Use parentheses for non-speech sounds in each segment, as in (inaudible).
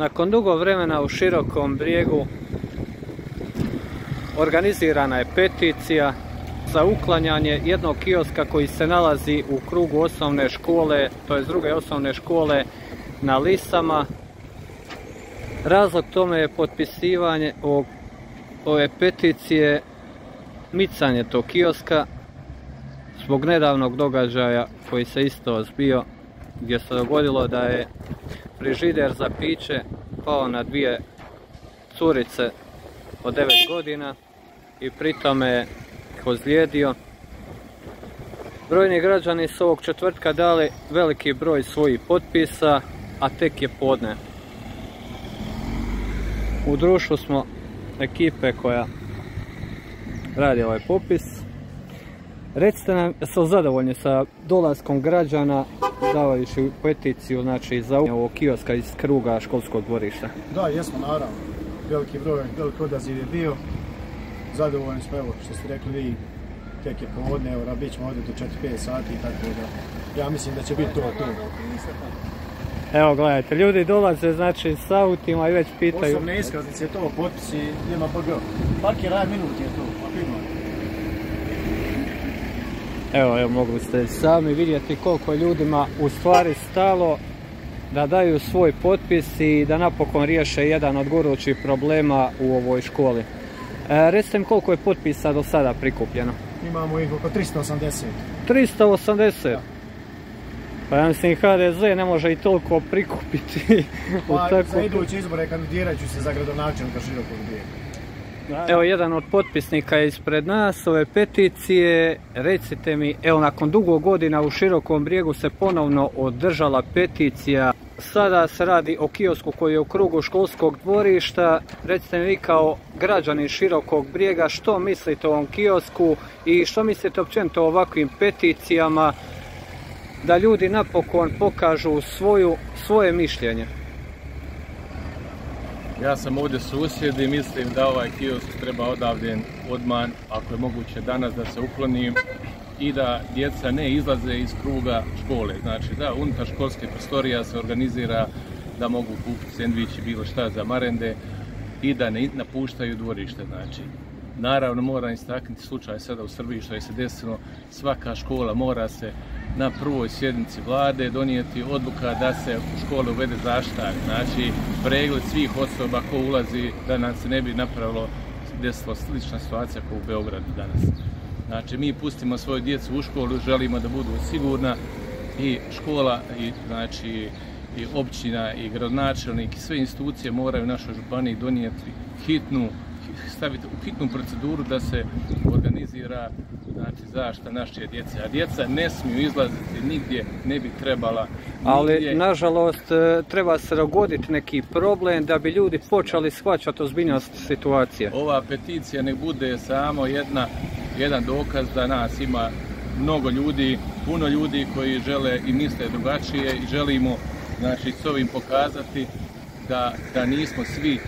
Nakon dugo vremena u širokom brijegu organizirana je peticija za uklanjanje jednog kioska koji se nalazi u krugu osnovne škole, to je druge osnovne škole na Lisama. Razlog tome je potpisivanje ove peticije, micanje tog kioska zbog nedavnog događaja koji se isto zbio gdje se dogodilo da je frižider za piće pao na dvije curice od 9 godina i pritome je ozlijedio. Brojni građani su ovog četvrtka dali veliki broj svojih potpisa, a tek je podne. U društvu smo ekipe koja radi ovaj popis. Recite nam, su zadovoljni sa dolaskom građana davajući peticiju znači, za ovog kioska iz kruga školskog dvorišta? Da, jesmo naravno. Veliki broj, veliki odaziv je bio. Zadovoljni smo, evo, što ste rekli vi, tek je povodne, evo, bit ćemo ovdje do 4-5 sati, tako da ja mislim da će biti to to. Evo gledajte, ljudi dolaze znači s autima i već pitaju... Osobne iskaznice to, potpisi, nema BG. Parkir rad minut je to, pa Evo, evo, mogli ste sami vidjeti koliko ljudima u stvari stalo da daju svoj potpis i da napokon riješe jedan od gorućih problema u ovoj školi. E, recite mi koliko je potpisa do sada prikupljeno? Imamo ih oko 380. 380? Pa ja mislim HDZ ne može i toliko prikupiti. (laughs) Pa tako... za iduće izbore kandidirat ću se za gradonačelnika širokog bijega. Evo jedan od potpisnika je ispred nas ove peticije. Recite mi, evo nakon dugo godina u Širokom brijegu se ponovno održala peticija. Sada se radi o kiosku koji je u krugu školskog dvorišta. Recite mi vi kao građani Širokog brijega što mislite o ovom kiosku i što mislite općenito o ovakvim peticijama da ljudi napokon pokažu svoje mišljenje. Ja sam ovdje susjed i mislim da ovaj kiosk treba odavljen odman, ako je moguće danas da se uklonim i da djeca ne izlaze iz kruga škole. Znači da unutar školske prostorija se organizira da mogu kupiti sendvič i bilo šta za marende i da ne napuštaju dvorište. Znači, naravno moram istaknuti slučaj sada u Srbiji što je se desilo, svaka škola mora se na prvoj sjednici vlade donijeti odluka da se u školu uvede zaštar, znači pregled svih osoba ko ulazi da nam se ne bi napravilo desila slična situacija kao u Beogradu danas. Znači mi pustimo svoju djecu u školu, želimo da budu sigurna i škola i znači i općina i gradonačelnik i sve institucije moraju u našoj županiji donijeti hitnu staviti u hitnu proceduru da se organizira znači zašta naše djece. A djeca ne smiju izlaziti nigdje, ne bi trebala Ali, nažalost, e, treba se dogoditi neki problem da bi ljudi počeli shvaćati ozbiljnost situacije. Ova peticija ne bude samo jedna, jedan dokaz da nas ima mnogo ljudi, puno ljudi koji žele i misle drugačije i želimo znači, s ovim pokazati da, da nismo svi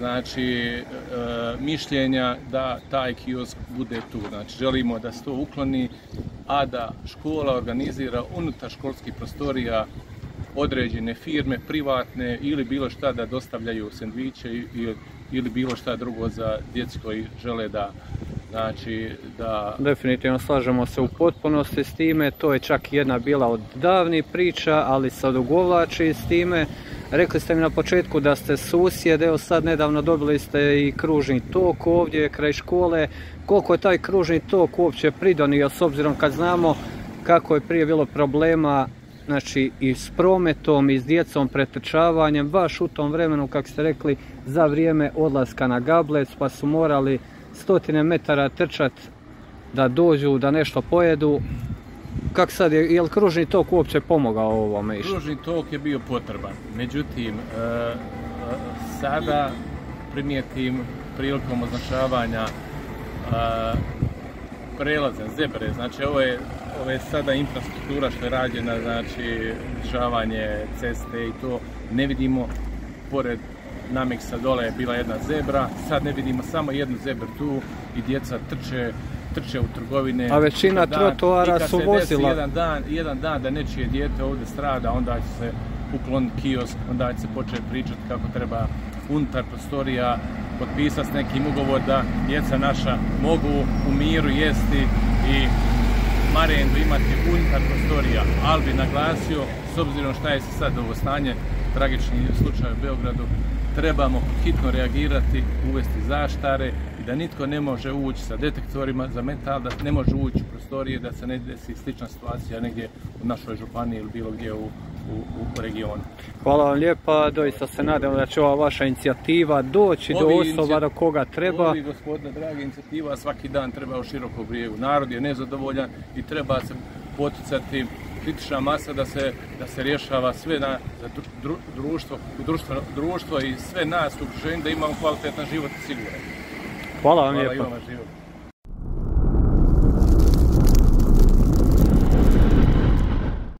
znači e, mišljenja da taj kiosk bude tu. Znači želimo da se to ukloni, a da škola organizira unutar školskih prostorija određene firme, privatne ili bilo šta da dostavljaju sendviče ili bilo šta drugo za djeci koji žele da Znači da... Definitivno slažemo se u potpunosti s time, to je čak jedna bila od davnih priča, ali sad ugovlači s time. Rekli ste mi na početku da ste susjed, evo sad nedavno dobili ste i kružni tok ovdje kraj škole. Koliko je taj kružni tok uopće pridonio s obzirom kad znamo kako je prije bilo problema znači i s prometom i s djecom pretrčavanjem baš u tom vremenu kako ste rekli za vrijeme odlaska na Gablec pa su morali stotine metara trčat da dođu da nešto pojedu Kak sad, je, li kružni tok uopće pomogao ovome Kružni tok je bio potreban, međutim, e, e, sada primijetim prilikom označavanja e, prelaze, zebre, znači ovo je, ovo je sada infrastruktura što je rađena, znači rješavanje ceste i to, ne vidimo pored Nameksa dole je bila jedna zebra, sad ne vidimo samo jednu zebru tu i djeca trče trče u trgovine. A većina trotoara su vozila. Jedan dan, jedan dan da nečije dijete ovdje strada, onda će se uklon kiosk, onda će se početi pričati kako treba unutar prostorija potpisati s nekim ugovor da djeca naša mogu u miru jesti i marendu imati unutar prostorija, ali bi naglasio, s obzirom šta je sad ovo stanje, tragični slučaj u Beogradu, trebamo hitno reagirati, uvesti zaštare i da nitko ne može ući sa detektorima za metal, da ne može ući u prostorije, da se ne desi slična situacija negdje u našoj županiji ili bilo gdje u, u, u regionu. Hvala vam lijepa, doista se nadamo da će ova vaša inicijativa doći do osoba do koga treba. Ovi gospodine, draga inicijativa svaki dan treba u široko brijegu. Narod je nezadovoljan i treba se poticati kritična masa da se, da se rješava sve na za dru, društvo, društvo, društvo i sve nas u okruženju da imamo kvalitetan život i siguran. Hvala vam Hvala